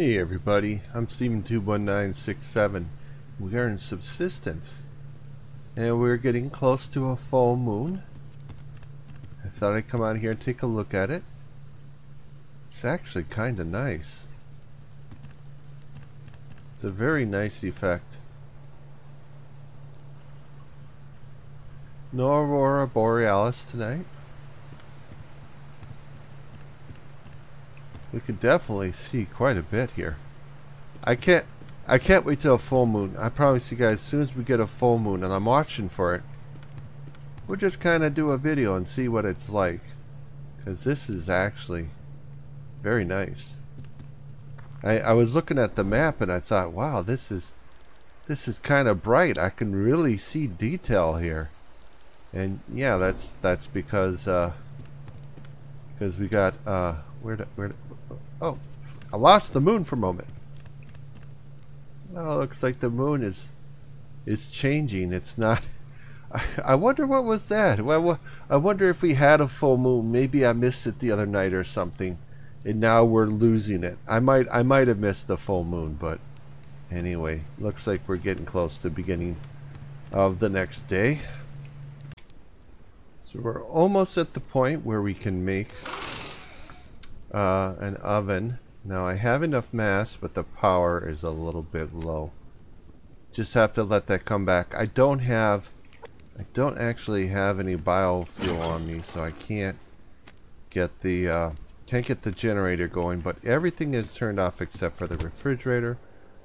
Hey everybody, I'm Stephentube1967. We are in subsistence. And we're getting close to a full moon. I thought I'd come out here and take a look at it. It's actually kinda nice. It's a very nice effect. No Aurora Borealis tonight. We could definitely see quite a bit here. I can't I can't wait till a full moon. I promise you guys, as soon as we get a full moon, and I'm watching for it, we'll just kind of do a video and see what it's like. Because this is actually very nice. I, I was looking at the map and I thought, wow, this is this is kind of bright. I can really see detail here. And yeah, that's that's because uh, because we got uh, where where Oh, I lost the moon for a moment. Oh, looks like the moon is is changing. It's not. I, I wonder what was that. Well, I wonder if we had a full moon. Maybe I missed it the other night or something, and now we're losing it. I might I might have missed the full moon, but anyway, looks like we're getting close to beginning of the next day. So we're almost at the point where we can make uh, an oven. Now I have enough mass, but the power is a little bit low. Just have to let that come back. I don't have, I don't actually have any biofuel on me, so I can't get the, uh, can't get the generator going, but everything is turned off except for the refrigerator.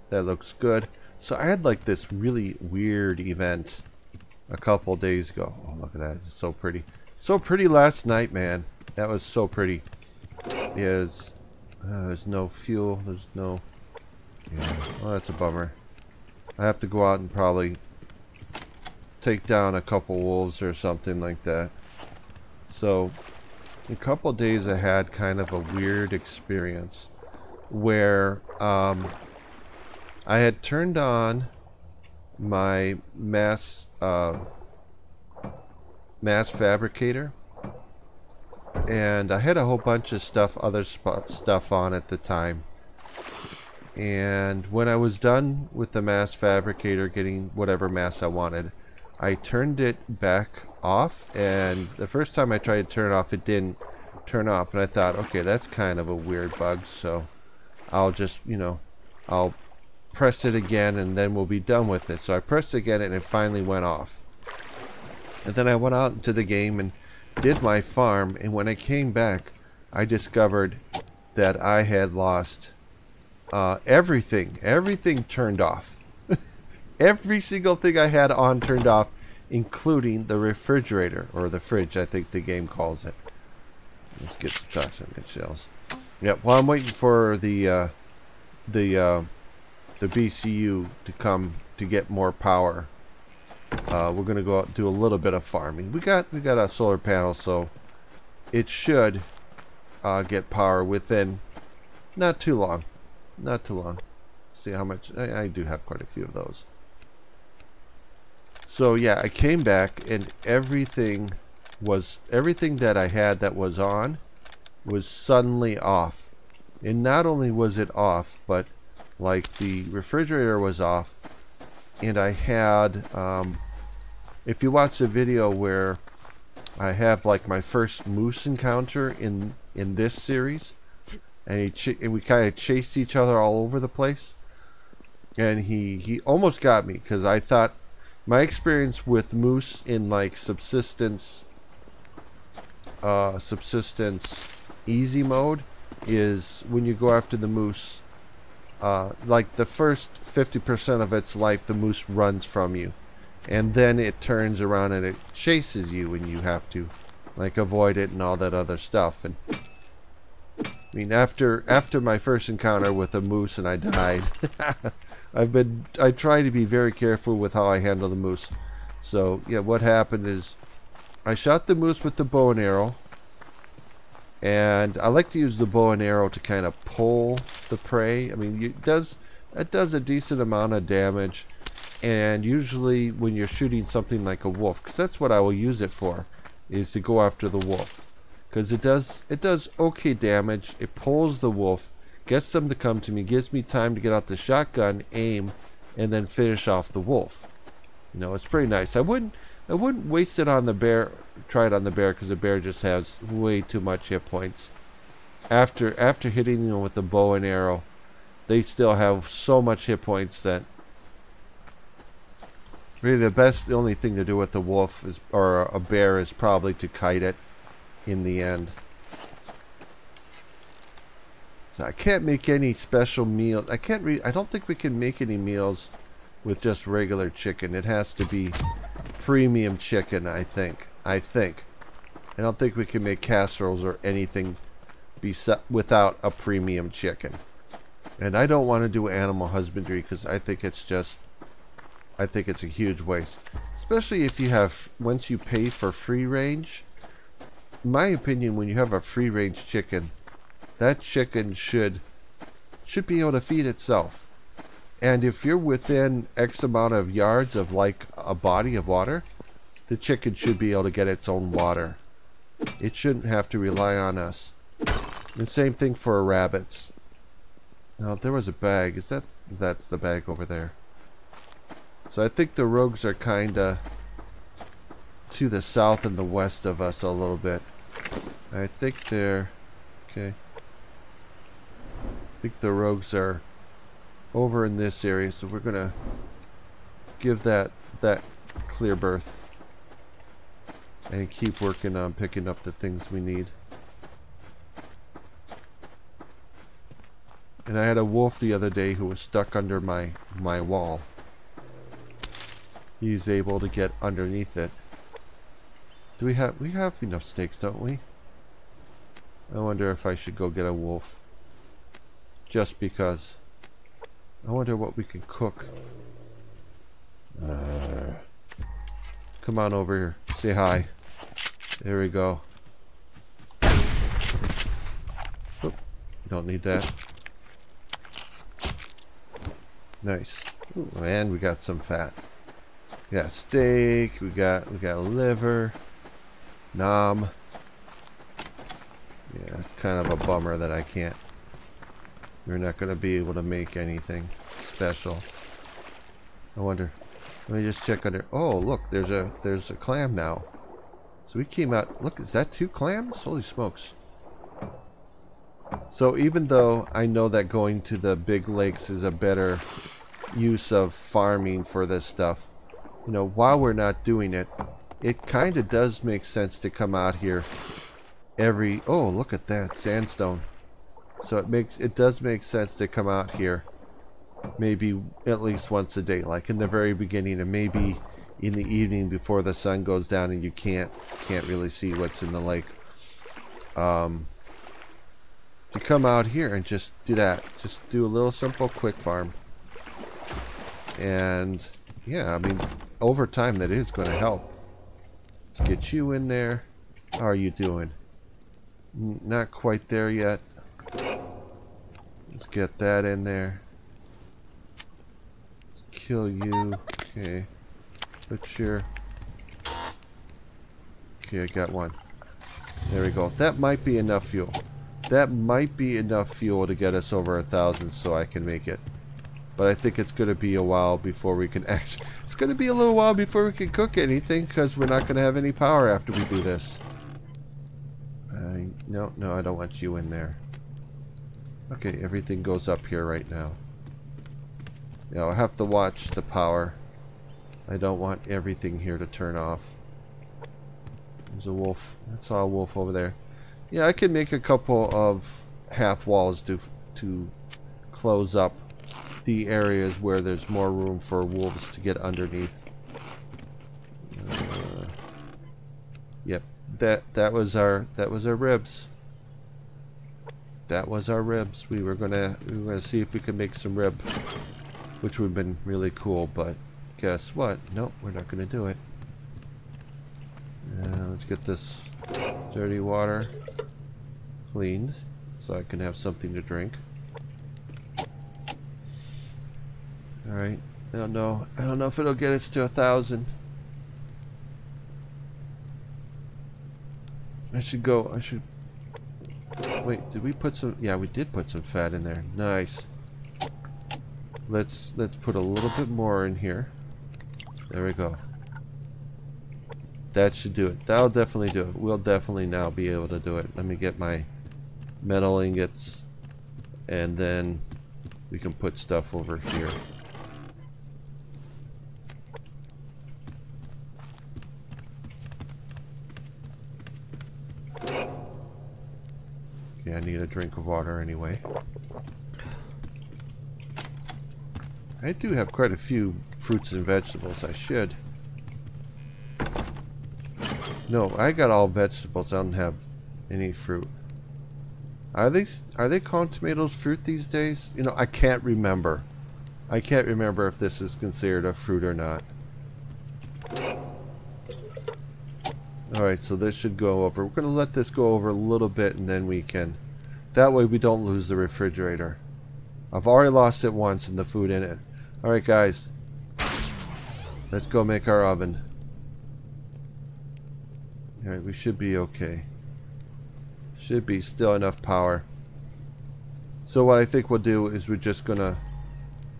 That looks good. So I had like this really weird event a couple days ago. Oh, look at that. It's so pretty. So pretty last night, man. That was so pretty is uh, there's no fuel. There's no. Yeah, well, that's a bummer. I have to go out and probably take down a couple wolves or something like that. So, a couple days I had kind of a weird experience where um, I had turned on my mass uh, mass fabricator and I had a whole bunch of stuff, other stuff on at the time. And when I was done with the mass fabricator, getting whatever mass I wanted, I turned it back off. And the first time I tried to turn it off, it didn't turn off. And I thought, okay, that's kind of a weird bug. So I'll just, you know, I'll press it again and then we'll be done with it. So I pressed again and it finally went off. And then I went out into the game and did my farm, and when I came back, I discovered that I had lost uh, everything. Everything turned off. Every single thing I had on turned off, including the refrigerator, or the fridge, I think the game calls it. Let's get some shotgun shells. Yep, while I'm waiting for the, uh, the, uh, the BCU to come to get more power uh, we're gonna go out and do a little bit of farming. We got we got a solar panel, so it should uh, get power within not too long. Not too long. See how much I, I do have quite a few of those. So yeah, I came back and everything was everything that I had that was on was suddenly off. And not only was it off, but like the refrigerator was off and I had um, if you watch the video where I have like my first moose encounter in in this series, and he and we kind of chased each other all over the place, and he he almost got me because I thought my experience with moose in like subsistence, uh, subsistence easy mode is when you go after the moose. Uh, like the first 50% of its life, the moose runs from you and then it turns around and it chases you and you have to like avoid it and all that other stuff. And I mean after after my first encounter with a moose and I died I've been I try to be very careful with how I handle the moose. So yeah what happened is I shot the moose with the bow and arrow. And I like to use the bow and arrow to kind of pull the prey. I mean it does it does a decent amount of damage and usually when you're shooting something like a wolf because that's what I will use it for is to go after the wolf because it does it does okay damage it pulls the wolf gets them to come to me, gives me time to get out the shotgun, aim, and then finish off the wolf. You know, it's pretty nice. I wouldn't I wouldn't waste it on the bear. Try it on the bear because the bear just has way too much hit points. After after hitting them with the bow and arrow, they still have so much hit points that really the best, the only thing to do with the wolf is or a bear is probably to kite it in the end. So I can't make any special meals. I can't re I don't think we can make any meals with just regular chicken. It has to be premium chicken, I think. I think. I don't think we can make casseroles or anything without a premium chicken. And I don't want to do animal husbandry because I think it's just I think it's a huge waste. Especially if you have once you pay for free range. My opinion, when you have a free range chicken, that chicken should should be able to feed itself. And if you're within X amount of yards of like a body of water, the chicken should be able to get its own water. It shouldn't have to rely on us. And same thing for rabbits. Now there was a bag. Is that that's the bag over there? So I think the rogues are kinda to the south and the west of us a little bit. I think they're okay I think the rogues are over in this area, so we're gonna give that that clear berth and keep working on picking up the things we need. And I had a wolf the other day who was stuck under my my wall. He's able to get underneath it. Do we have we have enough steaks, don't we? I wonder if I should go get a wolf just because. I wonder what we can cook. Uh, come on over here. Say hi. There we go. Don't need that. Nice. Ooh, and we got some fat. We got steak. We got we got liver. Nom. Yeah, it's kind of a bummer that I can't we're not going to be able to make anything special. I wonder. Let me just check under. Oh, look, there's a there's a clam now. So we came out. Look, is that two clams? Holy smokes! So even though I know that going to the big lakes is a better use of farming for this stuff, you know, while we're not doing it, it kind of does make sense to come out here every. Oh, look at that sandstone. So it makes it does make sense to come out here maybe at least once a day, like in the very beginning and maybe in the evening before the sun goes down and you can't can't really see what's in the lake. Um, to come out here and just do that. Just do a little simple quick farm. And yeah, I mean over time that is going to help. Let's get you in there. How are you doing? Not quite there yet. Let's get that in there. Let's kill you. Okay. Put your... Okay, I got one. There we go. That might be enough fuel. That might be enough fuel to get us over a thousand so I can make it. But I think it's going to be a while before we can actually... It's going to be a little while before we can cook anything because we're not going to have any power after we do this. Uh, no, no, I don't want you in there. Okay, everything goes up here right now. Yeah, I'll have to watch the power. I don't want everything here to turn off. There's a wolf. I saw a wolf over there. Yeah, I can make a couple of half walls to to close up the areas where there's more room for wolves to get underneath. Uh, yep, that that was our that was our ribs that was our ribs. We were gonna we were gonna see if we could make some rib, which would have been really cool. But guess what? Nope, we're not gonna do it. Uh, let's get this dirty water cleaned so I can have something to drink. All right. I don't know. I don't know if it'll get us to a thousand. I should go. I should Wait, did we put some... Yeah, we did put some fat in there. Nice. Let's let's put a little bit more in here. There we go. That should do it. That'll definitely do it. We'll definitely now be able to do it. Let me get my metal ingots and then we can put stuff over here. Okay, I need a drink of water anyway. I do have quite a few fruits and vegetables. I should. No, I got all vegetables. I don't have any fruit. Are they are they calling tomatoes fruit these days? You know, I can't remember. I can't remember if this is considered a fruit or not. Alright, so this should go over. We're going to let this go over a little bit and then we can... That way we don't lose the refrigerator. I've already lost it once and the food in it. Alright guys. Let's go make our oven. Alright, we should be okay. Should be still enough power. So what I think we'll do is we're just gonna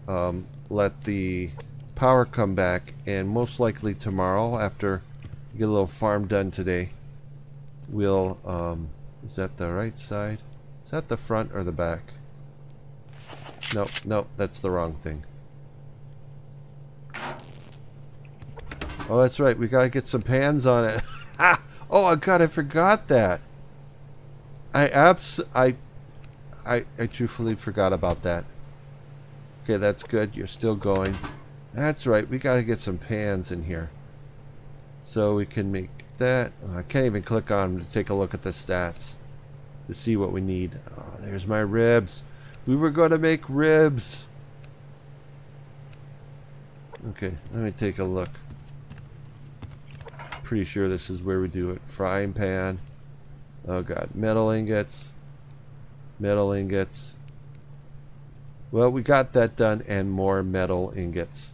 um, let the power come back and most likely tomorrow after get a little farm done today. We'll, um, is that the right side? Is that the front or the back? Nope, nope, that's the wrong thing. Oh, that's right. We gotta get some pans on it. oh, God, I forgot that. I abs I, I, I truthfully forgot about that. Okay, that's good. You're still going. That's right. We gotta get some pans in here. So we can make that. Oh, I can't even click on to take a look at the stats to see what we need. Oh, there's my ribs. We were going to make ribs. Okay, let me take a look. Pretty sure this is where we do it. Frying pan. Oh god, metal ingots. Metal ingots. Well, we got that done and more metal ingots.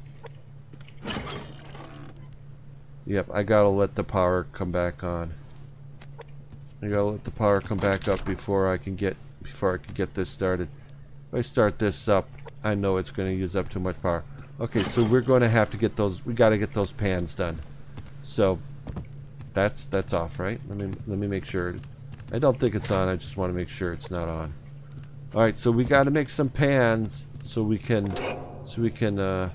Yep, I gotta let the power come back on. I gotta let the power come back up before I can get before I can get this started. If I start this up, I know it's gonna use up too much power. Okay, so we're gonna have to get those we gotta get those pans done. So that's that's off, right? Let me let me make sure. I don't think it's on, I just want to make sure it's not on. Alright, so we gotta make some pans so we can so we can uh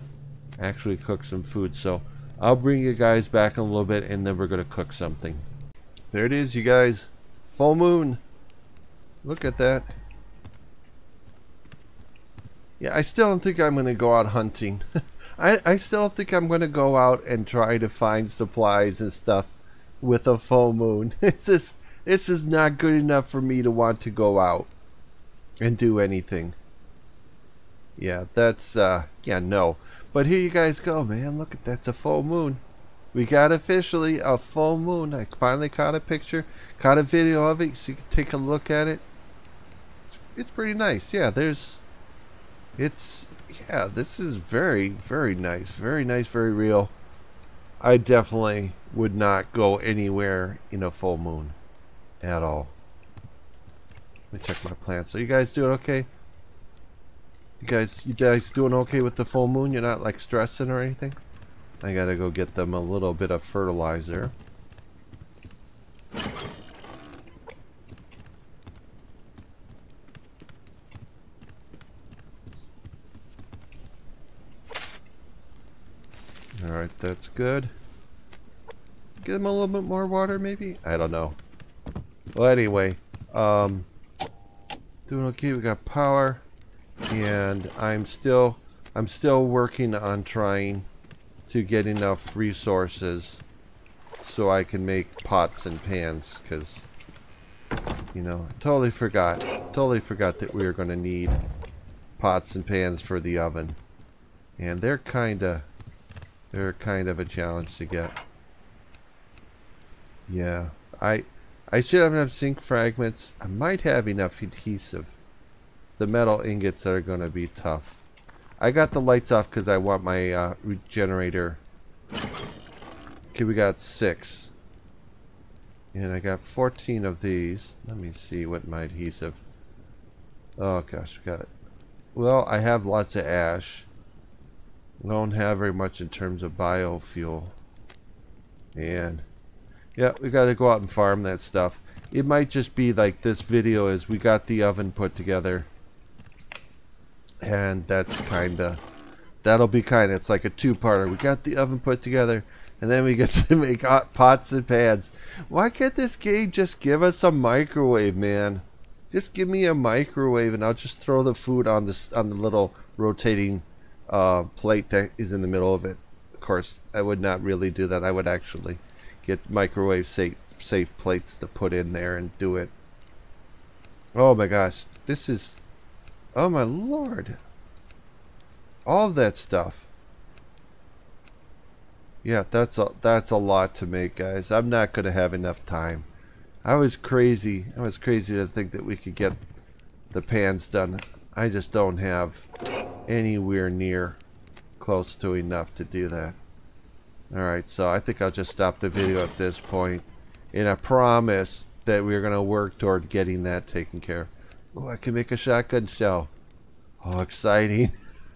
actually cook some food. So I'll bring you guys back in a little bit and then we're going to cook something. There it is, you guys. Full moon. Look at that. Yeah, I still don't think I'm going to go out hunting. I, I still don't think I'm going to go out and try to find supplies and stuff with a full moon. It's just, this is not good enough for me to want to go out and do anything. Yeah, that's, uh, yeah, no. But here you guys go, man. Look at that's a full moon. We got officially a full moon. I finally caught a picture, caught a video of it, so you can take a look at it. It's, it's pretty nice. Yeah, there's, it's, yeah, this is very, very nice. Very nice, very real. I definitely would not go anywhere in a full moon at all. Let me check my plants. Are you guys doing okay? You guys, you guys doing okay with the full moon? You're not like stressing or anything? I gotta go get them a little bit of fertilizer. Alright, that's good. Give them a little bit more water, maybe? I don't know. Well, anyway, um, doing okay. We got power and I'm still I'm still working on trying to get enough resources so I can make pots and pans because you know totally forgot totally forgot that we were going to need pots and pans for the oven. And they're kind of they're kind of a challenge to get. Yeah I I should have enough zinc fragments. I might have enough adhesive the metal ingots that are going to be tough. I got the lights off because I want my uh, regenerator. Okay, we got six. And I got 14 of these. Let me see what my adhesive... Oh gosh, we got it. Well, I have lots of ash. Don't have very much in terms of biofuel. And yeah, we got to go out and farm that stuff. It might just be like this video is we got the oven put together. And that's kind of, that'll be kind of, it's like a two-parter. We got the oven put together. And then we get to make hot pots and pans. Why can't this game just give us a microwave, man? Just give me a microwave and I'll just throw the food on this on the little rotating uh, plate that is in the middle of it. Of course, I would not really do that. I would actually get microwave safe safe plates to put in there and do it. Oh my gosh, this is oh my lord. All that stuff. Yeah, that's a that's a lot to make, guys. I'm not going to have enough time. I was crazy. I was crazy to think that we could get the pans done. I just don't have anywhere near close to enough to do that. Alright, so I think I'll just stop the video at this point. And I promise that we're going to work toward getting that taken care of. Oh, I can make a shotgun shell. Oh, exciting.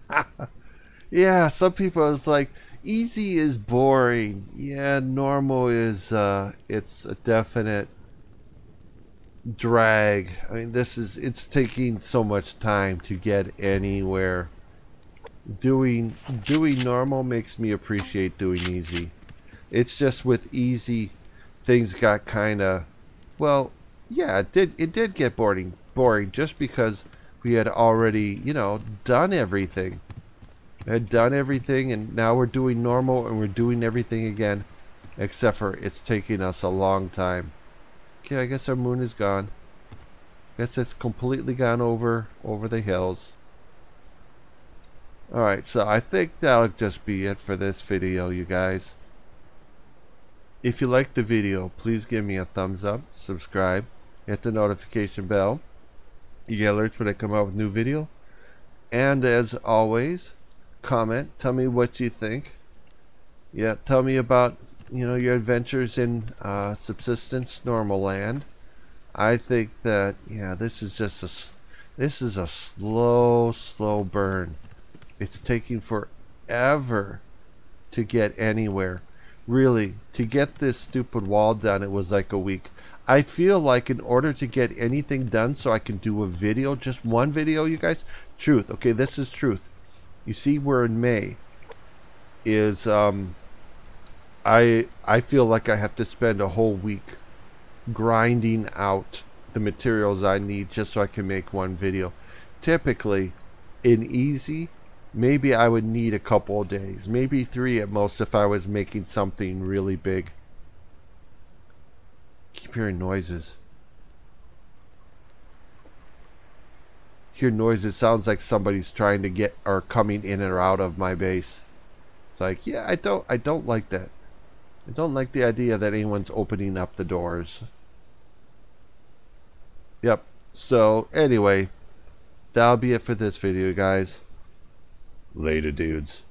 yeah, some people it's like, easy is boring. Yeah, normal is, uh, it's a definite drag. I mean, this is, it's taking so much time to get anywhere. Doing, doing normal makes me appreciate doing easy. It's just with easy, things got kind of, well, yeah, it did, it did get boring, boring just because we had already, you know, done everything. We had done everything and now we're doing normal and we're doing everything again except for it's taking us a long time. Okay, I guess our moon is gone. Guess it's completely gone over over the hills. Alright, so I think that'll just be it for this video, you guys. If you liked the video, please give me a thumbs up, subscribe, hit the notification bell. You get alerts when I come out with new video. And as always, comment, tell me what you think. Yeah, tell me about you know your adventures in uh, subsistence normal land. I think that yeah this is just a this is a slow slow burn. It's taking forever to get anywhere. Really to get this stupid wall done it was like a week I feel like in order to get anything done so I can do a video just one video you guys truth okay this is truth you see we're in May is um I I feel like I have to spend a whole week grinding out the materials I need just so I can make one video. Typically, in easy, maybe I would need a couple of days, maybe three at most if I was making something really big. Keep hearing noises. Hear noises sounds like somebody's trying to get or coming in or out of my base. It's like, yeah, I don't I don't like that. I don't like the idea that anyone's opening up the doors. Yep. So, anyway, that'll be it for this video, guys. Later, dudes.